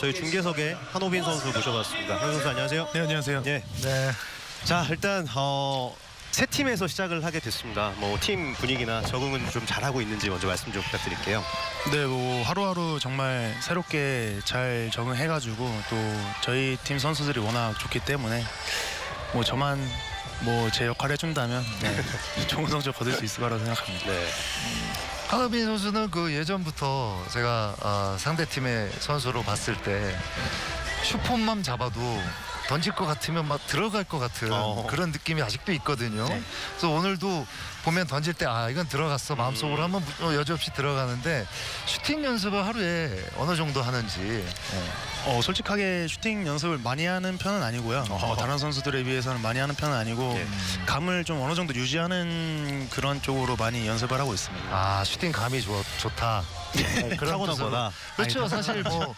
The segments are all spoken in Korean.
저희 중계석에 한호빈 선수 모셔봤습니다. 한 선수 안녕하세요. 네 안녕하세요. 예. 네. 자 일단 어, 세 팀에서 시작을 하게 됐습니다. 뭐 팀 분위기나 적응은 좀 잘하고 있는지 먼저 말씀 좀 부탁드릴게요. 네, 뭐 하루하루 정말 새롭게 잘 적응해가지고 또 저희 팀 선수들이 워낙 좋기 때문에 뭐 저만 뭐 제 역할 해준다면 네, 좋은 성적 거둘 수 있을 거라고 생각합니다. 네. 한우빈 선수는 그 예전부터 제가 어, 상대 팀의 선수로 봤을 때 슈퍼만 잡아도 던질 것 같으면 막 들어갈 것 같은 어. 그런 느낌이 아직도 있거든요. 네. 그래서 오늘도 보면 던질 때 아 이건 들어갔어 마음속으로 한번 무- 어, 여지없이 들어가는데 슈팅 연습을 하루에 어느 정도 하는지 네. 어, 솔직하게 슈팅 연습을 많이 하는 편은 아니고요. 어, 다른 선수들에 비해서는 많이 하는 편은 아니고 예. 감을 좀 어느 정도 유지하는 그런 쪽으로 많이 연습을 하고 있습니다. 아 슈팅 감이 좋, 좋다. 네, 그런. 뜻으로. 그렇죠. 사실 뭐,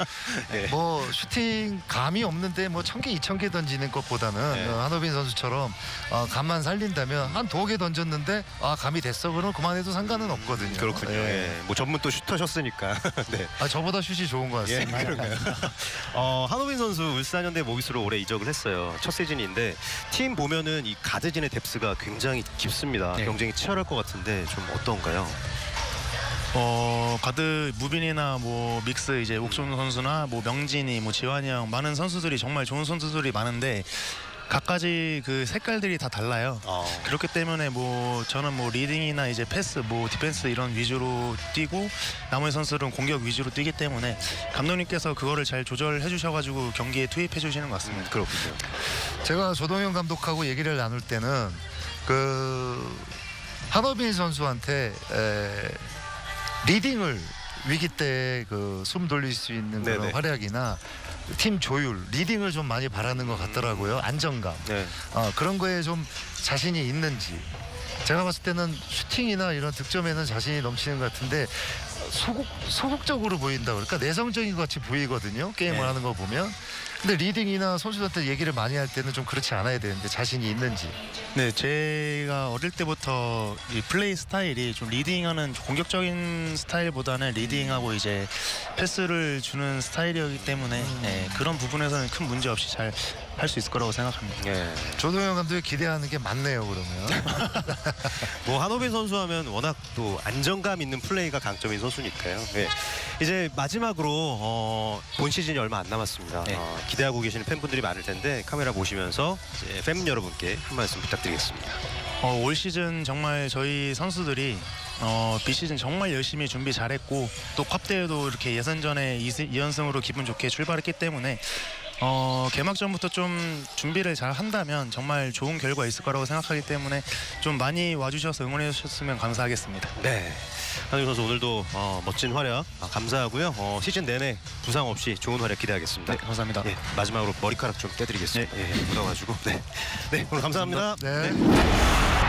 네. 뭐 슈팅 감이 없는데 뭐 천 개, 이천 개 던지는 것보다는 네. 어, 한호빈 선수처럼 어, 감만 살린다면 한 두어 개 던졌는데 아 감이 됐어 그럼 그만해도 상관은 없거든요. 그렇군요. 예. 예. 뭐 전문 또 슈터셨으니까. 네. 아 저보다 슛이 좋은 것 예, 같습니다. 그런가요? 어, 한호빈 선수 울산현대 모비스로 올해 이적을 했어요. 첫 시즌인데 팀 보면은 이 가드진의 depth가 굉장히 깊습니다. 네. 경쟁이 치열할 것 같은데 좀 어떤가요? 어 가드 무빈이나 뭐 믹스 이제 옥존 선수나 뭐 명진이 뭐 지환이 형 많은 선수들이 정말 좋은 선수들이 많은데 각가지 그 색깔들이 다 달라요. 어. 그렇기 때문에 뭐 저는 뭐 leading이나 이제 패스 뭐 디펜스 이런 위주로 뛰고 나머지 선수들은 공격 위주로 뛰기 때문에 감독님께서 그거를 잘 조절해 주셔가지고 경기에 투입해 주시는 것 같습니다. 그렇군요. 제가 조동현 감독하고 얘기를 나눌 때는 그 한호빈 선수한테 에, 리딩을 위기 때 그 숨 돌릴 수 있는 그런 네네. 활약이나 팀 조율, 리딩을 좀 많이 바라는 것 같더라고요. 안정감. 네. 어, 그런 거에 좀 자신이 있는지. 제가 봤을 때는 슈팅이나 이런 득점에는 자신이 넘치는 것 같은데 소극 소극적으로 보인다 그럴까? 내성적인 것 같이 보이거든요. 게임을 네. 하는 거 보면. 근데 leading이나 선수들한테 얘기를 많이 할 때는 좀 그렇지 않아야 되는데 자신이 있는지. 네, 제가 어릴 때부터 이 플레이 스타일이 좀 leading하는 공격적인 스타일보다는 leading하고 이제 패스를 주는 스타일이었기 때문에 네, 그런 부분에서는 큰 문제 없이 잘할 수 있을 거라고 생각합니다. 예. 조동현 감독이 기대하는 게 맞네요 그러면 뭐 한호빈 선수 하면 워낙 또 안정감 있는 플레이가 강점인 선수니까요. 예. 이제 마지막으로 어, 본 시즌이 얼마 안 남았습니다. 네. 어, 기대하고 계시는 팬분들이 많을 텐데 카메라 보시면서 이제 팬 여러분께 한 말씀 부탁드리겠습니다. 어, 올 시즌 정말 저희 선수들이 어, 비시즌 정말 열심히 준비 잘했고 또 컵대회도 이렇게 예선전에 2연승으로 기분 좋게 출발했기 때문에 어, 개막전부터 좀 준비를 잘 한다면 정말 좋은 결과 있을 거라고 생각하기 때문에 좀 많이 와주셔서 응원해 주셨으면 감사하겠습니다. 네. 한호빈 선수 오늘도 어, 멋진 활약 아, 감사하고요. 어, 시즌 내내 부상 없이 좋은 활약 기대하겠습니다. 네, 감사합니다. 예, 마지막으로 머리카락 좀 떼드리겠습니다. 예, 묻어가지고. 네. 네, 오늘 감사합니다. 네.